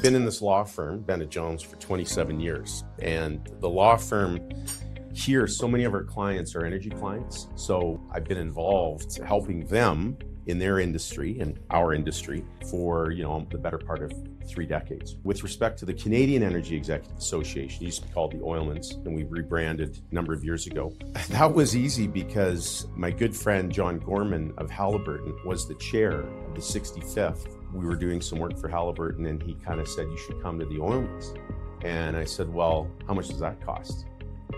I've been in this law firm, Bennett Jones, for 27 years. And the law firm here, so many of our clients are energy clients. So I've been involved helping them in their industry and our industry for you know the better part of three decades. With respect to the Canadian Energy Executive Association, used to be called the Oilmans, and we rebranded a number of years ago. That was easy because my good friend John Gorman of Halliburton was the chair of the 65th. We were doing some work for Halliburton, and he kind of said, You should come to the Oilmans. And I said, Well, how much does that cost?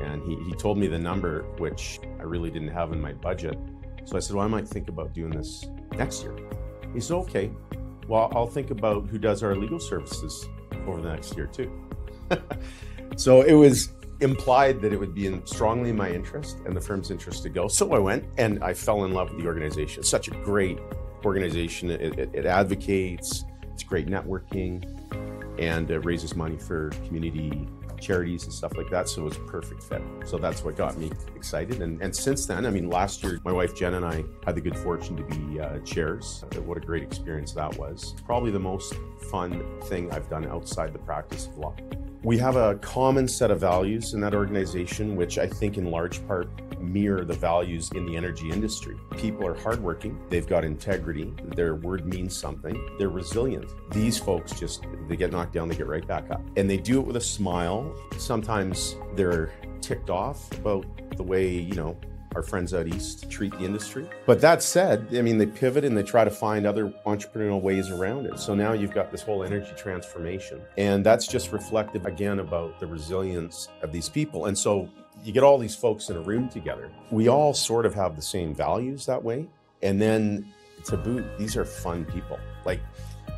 And he, he told me the number, which I really didn't have in my budget. So I said, Well, I might think about doing this next year. He said, Okay, well, I'll think about who does our legal services over the next year, too. so it was implied that it would be in strongly in my interest and the firm's interest to go. So I went and I fell in love with the organization. Such a great organization. It, it, it advocates, it's great networking, and it raises money for community charities and stuff like that. So it was a perfect fit. So that's what got me excited. And, and since then, I mean, last year, my wife Jen and I had the good fortune to be uh, chairs. What a great experience that was. Probably the most fun thing I've done outside the practice of law. We have a common set of values in that organization, which I think in large part mirror the values in the energy industry. People are hardworking, they've got integrity, their word means something, they're resilient. These folks just, they get knocked down, they get right back up. And they do it with a smile. Sometimes they're ticked off about the way, you know, our friends out east treat the industry. But that said, I mean, they pivot and they try to find other entrepreneurial ways around it. So now you've got this whole energy transformation. And that's just reflective again about the resilience of these people. And so you get all these folks in a room together. We all sort of have the same values that way. And then to boot, these are fun people. Like,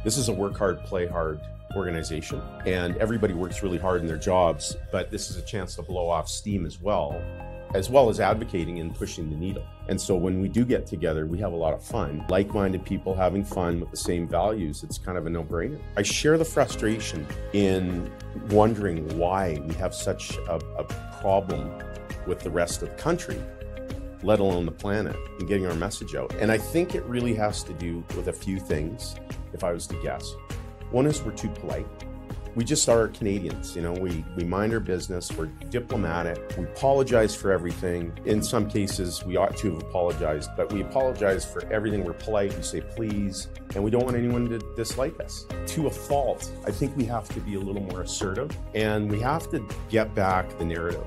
this is a work hard, play hard organization, and everybody works really hard in their jobs, but this is a chance to blow off steam as well as well as advocating and pushing the needle. And so when we do get together, we have a lot of fun. Like minded people having fun with the same values, it's kind of a no brainer. I share the frustration in wondering why we have such a, a, problem with the rest of the country, let alone the planet, and getting our message out. And I think it really has to do with a few things, if I was to guess. One is we're too polite we just are Canadians. You know, we, we mind our business, we're diplomatic, we apologize for everything. In some cases, we ought to have apologized, but we apologize for everything. We're polite, we say please, and we don't want anyone to dislike us. To a fault, I think we have to be a little more assertive and we have to get back the narrative,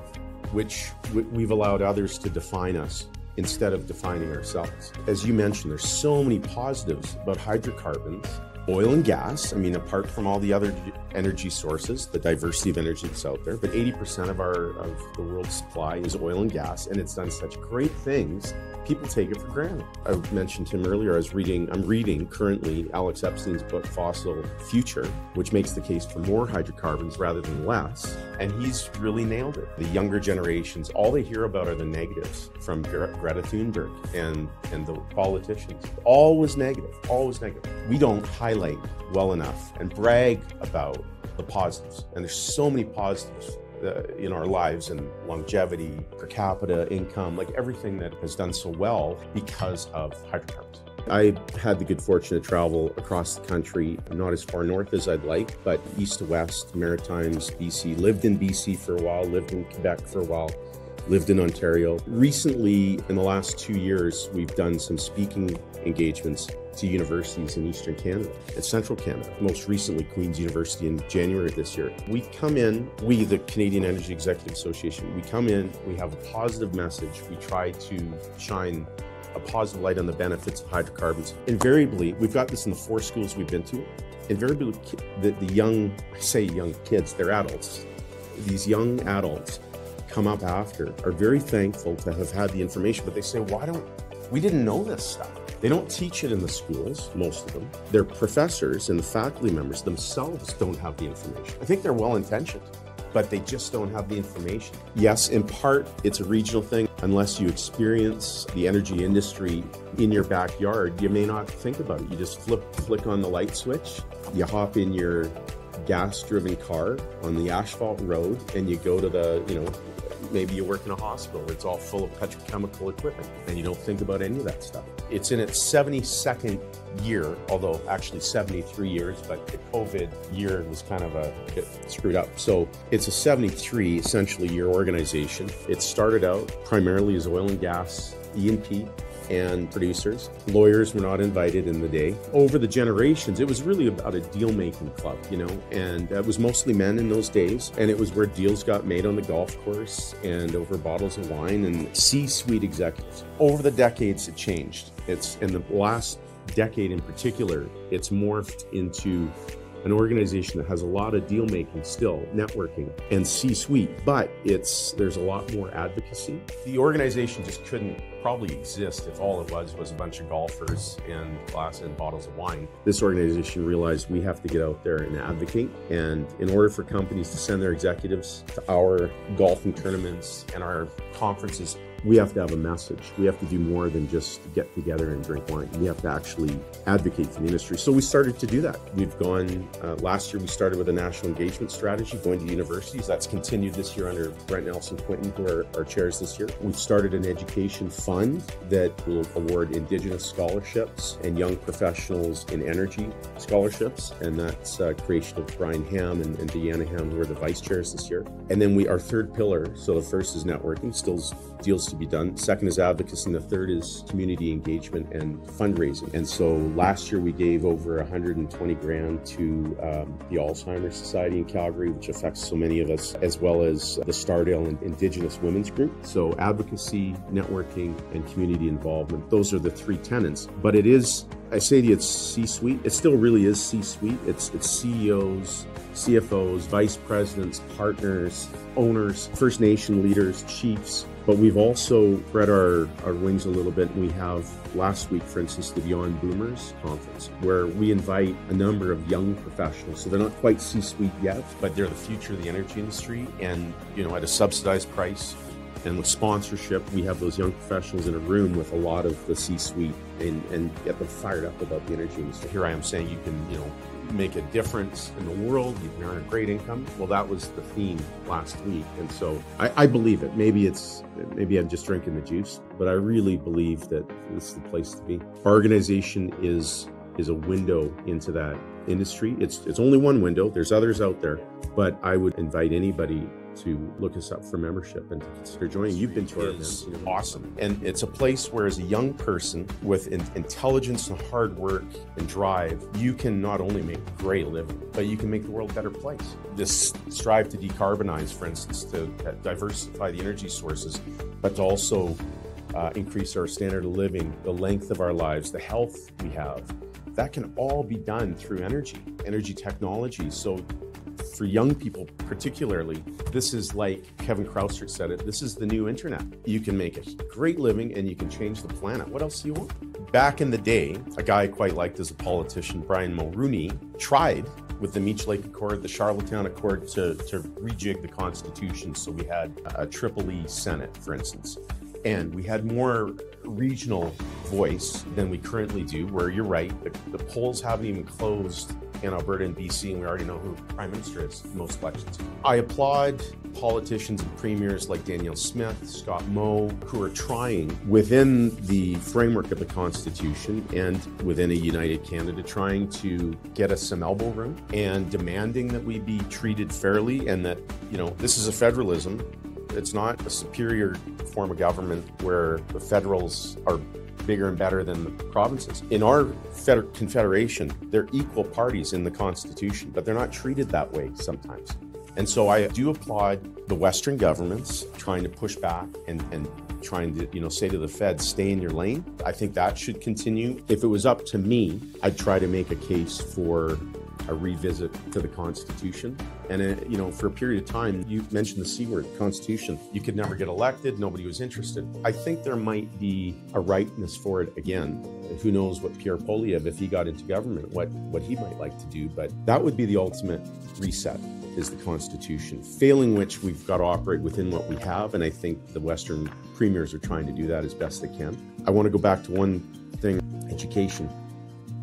which we've allowed others to define us instead of defining ourselves. As you mentioned, there's so many positives about hydrocarbons oil and gas. I mean, apart from all the other energy sources, the diversity of energy that's out there, but 80% of our of the world's supply is oil and gas, and it's done such great things people take it for granted. I mentioned him earlier. I was reading, I'm reading currently Alex Epstein's book, Fossil Future, which makes the case for more hydrocarbons rather than less. And he's really nailed it. The younger generations, all they hear about are the negatives from Greta Thunberg and, and the politicians. Always negative, always negative. We don't highlight well enough and brag about the positives. And there's so many positives uh, in our lives and longevity, per capita income, like everything that has done so well because of hydrocarbons. I had the good fortune to travel across the country, not as far north as I'd like, but east to west, Maritimes, BC. Lived in BC for a while, lived in Quebec for a while, lived in Ontario. Recently, in the last two years, we've done some speaking engagements to universities in Eastern Canada and Central Canada, most recently Queen's University in January of this year. We come in, we, the Canadian Energy Executive Association, we come in, we have a positive message. We try to shine a positive light on the benefits of hydrocarbons. Invariably, we've got this in the four schools we've been to. Invariably, the, the young, I say young kids, they're adults. These young adults come up after are very thankful to have had the information, but they say, why don't we didn't know this stuff? They don't teach it in the schools, most of them. Their professors and the faculty members themselves don't have the information. I think they're well intentioned, but they just don't have the information. Yes, in part, it's a regional thing. Unless you experience the energy industry in your backyard, you may not think about it. You just flip, flick on the light switch, you hop in your gas driven car on the asphalt road, and you go to the, you know, maybe you work in a hospital. It's all full of petrochemical equipment and you don't think about any of that stuff. It's in its 72nd year, although actually 73 years, but the COVID year was kind of a bit screwed up. So it's a 73 essentially year organization. It started out primarily as oil and gas E&P and producers. Lawyers were not invited in the day. Over the generations, it was really about a deal making club, you know, and it was mostly men in those days. And it was where deals got made on the golf course and over bottles of wine and C suite executives. Over the decades, it changed. It's in the last decade in particular, it's morphed into an organization that has a lot of deal making still, networking and C-suite, but it's there's a lot more advocacy. The organization just couldn't probably exist if all it was was a bunch of golfers and glass and bottles of wine. This organization realized we have to get out there and advocate. And in order for companies to send their executives to our golfing tournaments and our conferences, we have to have a message. We have to do more than just get together and drink wine. We have to actually advocate for the industry. So we started to do that. We've gone, uh, last year we started with a national engagement strategy going to universities. That's continued this year under Brent Nelson Quinton, who are our chairs this year. We've started an education fund that will award Indigenous scholarships and young professionals in energy scholarships. And that's a creation of Brian Ham and, and Deanna Ham, who are the vice chairs this year. And then we, our third pillar, so the first is networking, still deals to be done. Second is advocacy, and the third is community engagement and fundraising. And so last year we gave over 120 grand to um, the Alzheimer's Society in Calgary, which affects so many of us, as well as the Stardale Indigenous Women's Group. So advocacy, networking, and community involvement. Those are the three tenants. But it is I say to you, it's C-suite. It still really is C-suite. It's it's CEOs, CFOs, vice presidents, partners, owners, First Nation leaders, chiefs, but we've also spread our, our wings a little bit. We have last week, for instance, the Beyond Boomers conference, where we invite a number of young professionals. So they're not quite C suite yet, but they're the future of the energy industry and, you know, at a subsidized price. And with sponsorship, we have those young professionals in a room with a lot of the C suite and, and get them fired up about the energy industry. Here I am saying you can, you know, make a difference in the world, you can earn a great income. Well, that was the theme last week. And so I, I, believe it. Maybe it's, maybe I'm just drinking the juice, but I really believe that this is the place to be. Our organization is, is a window into that industry. It's, it's only one window. There's others out there, but I would invite anybody to look us up for membership and to consider joining. You've been to our events. You know, awesome. And it's a place where, as a young person with in- intelligence and hard work and drive, you can not only make a great living, but you can make the world a better place. This strive to decarbonize, for instance, to diversify the energy sources, but to also uh, increase our standard of living, the length of our lives, the health we have. That can all be done through energy, energy technology. So for young people particularly, this is like Kevin Krausert said it, this is the new internet. You can make a great living and you can change the planet. What else do you want? Back in the day, a guy I quite liked as a politician, Brian Mulroney, tried with the Meech Lake Accord, the Charlottetown Accord to, to rejig the Constitution. So we had a triple E Senate, for instance. And we had more regional voice than we currently do, where you're right, the, the polls haven't even closed in Alberta and BC, and we already know who Prime Minister is most elections. I applaud politicians and premiers like Danielle Smith, Scott Moe, who are trying within the framework of the Constitution and within a United Canada, trying to get us some elbow room and demanding that we be treated fairly and that, you know, this is a federalism. It's not a superior form of government where the federals are bigger and better than the provinces. In our confederation, they're equal parties in the Constitution, but they're not treated that way sometimes. And so I do applaud the Western governments trying to push back and, and trying to, you know, say to the Fed, stay in your lane. I think that should continue. If it was up to me, I'd try to make a case for a revisit to the Constitution. And, uh, you know, for a period of time, you mentioned the C word, Constitution. You could never get elected. Nobody was interested. I think there might be a rightness for it again. Who knows what Pierre Poilievre, if he got into government, what, what he might like to do. But that would be the ultimate reset is the Constitution, failing which we've got to operate within what we have. And I think the Western premiers are trying to do that as best they can. I want to go back to one thing education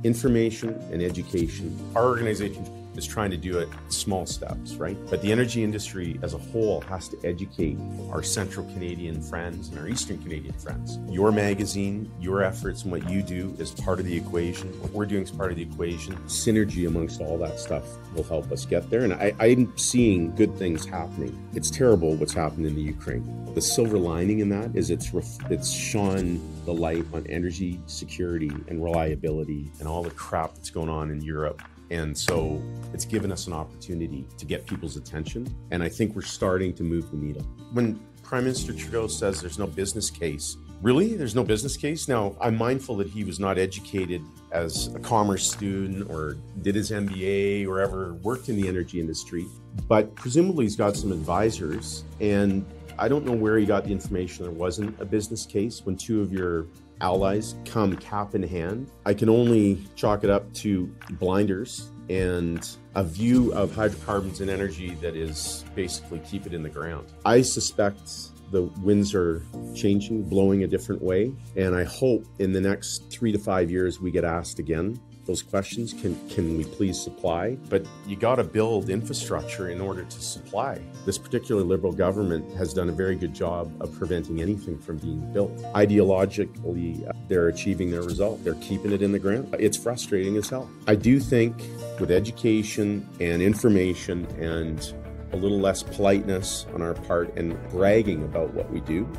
information and education. Our organization is trying to do it small steps, right? But the energy industry as a whole has to educate our central Canadian friends and our eastern Canadian friends. Your magazine, your efforts, and what you do is part of the equation. What we're doing is part of the equation. Synergy amongst all that stuff will help us get there. And I, I'm seeing good things happening. It's terrible what's happened in the Ukraine. The silver lining in that is it's it's shone the light on energy security and reliability and all the crap that's going on in Europe. And so it's given us an opportunity to get people's attention. And I think we're starting to move the needle. When Prime Minister Trudeau says there's no business case, really? There's no business case? Now, I'm mindful that he was not educated as a commerce student or did his MBA or ever worked in the energy industry, but presumably he's got some advisors. And I don't know where he got the information there wasn't a business case when two of your allies come cap in hand. I can only chalk it up to blinders and a view of hydrocarbons and energy that is basically keep it in the ground. I suspect the winds are changing, blowing a different way, and I hope in the next three to five years we get asked again those questions. Can can we please supply? But you got to build infrastructure in order to supply. This particular liberal government has done a very good job of preventing anything from being built. Ideologically uh, they're achieving their result. They're keeping it in the ground. It's frustrating as hell. I do think with education and information and a little less politeness on our part and bragging about what we do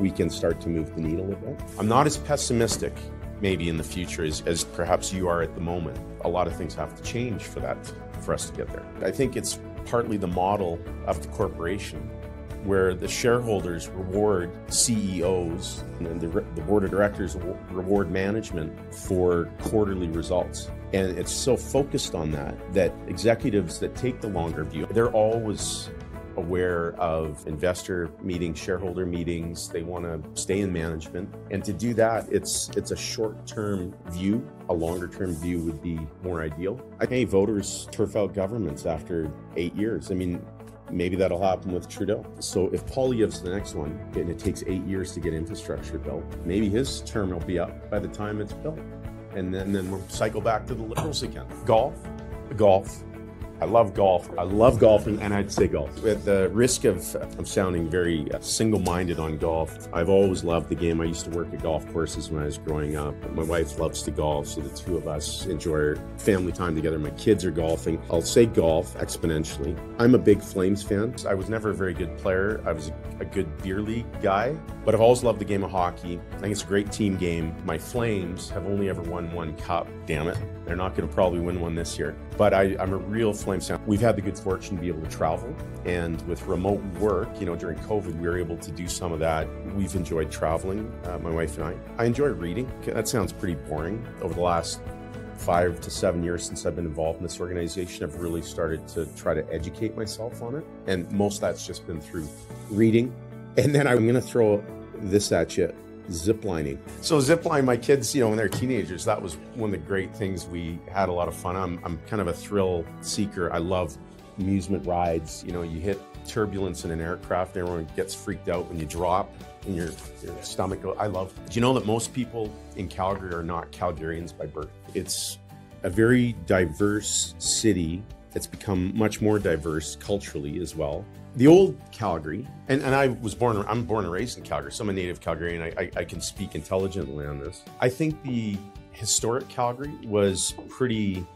we can start to move the needle a bit i'm not as pessimistic maybe in the future as, as perhaps you are at the moment. A lot of things have to change for that, for us to get there. I think it's partly the model of the corporation where the shareholders reward CEOs and the, the, board of directors reward management for quarterly results. And it's so focused on that that executives that take the longer view, they're always aware of investor meetings, shareholder meetings. They want to stay in management. And to do that, it's it's a short-term view. A longer-term view would be more ideal. I think voters turf out governments after eight years. I mean, maybe that'll happen with Trudeau. So if Paul Poilievre's the next one, and it takes eight years to get infrastructure built, maybe his term will be up by the time it's built. And then, then we'll cycle back to the Liberals again. Golf, golf, I love golf. I love golfing, and I'd say golf. At the risk of, of sounding very uh, single minded on golf, I've always loved the game. I used to work at golf courses when I was growing up. My wife loves to golf, so the two of us enjoy family time together. My kids are golfing. I'll say golf exponentially. I'm a big Flames fan. I was never a very good player, I was a good beer league guy, but I've always loved the game of hockey. I think it's a great team game. My Flames have only ever won one cup, damn it. They're not going to probably win one this year. But I, am a real Flames We've had the good fortune to be able to travel. And with remote work, you know, during COVID, we were able to do some of that. We've enjoyed traveling, uh, my wife and I. I enjoy reading. That sounds pretty boring. Over the last five to seven years since I've been involved in this organization, I've really started to try to educate myself on it. And most of that's just been through reading. And then I'm going to throw this at you ziplining. So zipline, my kids, you know, when they're teenagers, that was one of the great things we had a lot of fun. I'm, I'm kind of a thrill seeker. I love amusement rides. You know, you hit turbulence in an aircraft, everyone gets freaked out when you drop and your, your stomach goes. I love. Do you know that most people in Calgary are not Calgarians by birth? It's a very diverse city. It's become much more diverse culturally as well the old Calgary, and, and I was born, I'm born and raised in Calgary, so I'm a native Calgarian. I, I, I can speak intelligently on this. I think the historic Calgary was pretty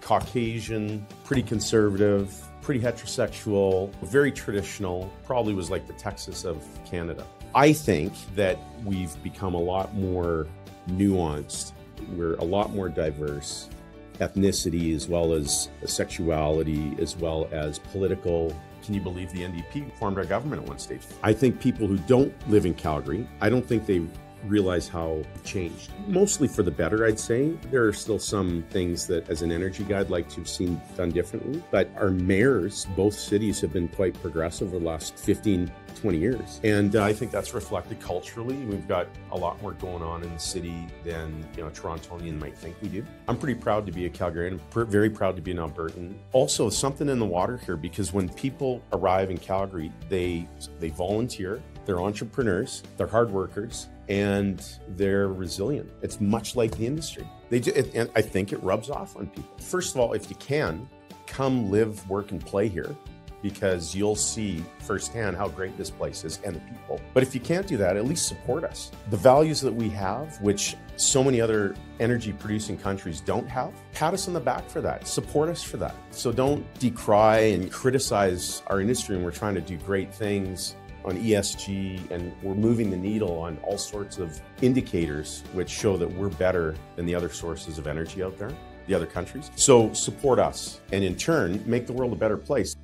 Caucasian, pretty conservative, pretty heterosexual, very traditional, probably was like the Texas of Canada. I think that we've become a lot more nuanced. We're a lot more diverse ethnicity as well as sexuality as well as political can you believe the NDP formed our government at one stage? I think people who don't live in Calgary, I don't think they realize how changed. Mostly for the better, I'd say. There are still some things that, as an energy guy, I'd like to have seen done differently. But our mayors, both cities, have been quite progressive over the last 15 20 years. And uh, I think that's reflected culturally. We've got a lot more going on in the city than, you know, Torontonian might think we do. I'm pretty proud to be a Calgarian, I'm very proud to be an Albertan. Also, something in the water here because when people arrive in Calgary, they they volunteer, they're entrepreneurs, they're hard workers, and they're resilient. It's much like the industry. They do, it, and I think it rubs off on people. First of all, if you can, come live, work, and play here because you'll see firsthand how great this place is and the people. But if you can't do that, at least support us. The values that we have, which so many other energy producing countries don't have, pat us on the back for that. Support us for that. So don't decry and criticize our industry when we're trying to do great things on ESG and we're moving the needle on all sorts of indicators which show that we're better than the other sources of energy out there, the other countries. So support us and in turn make the world a better place.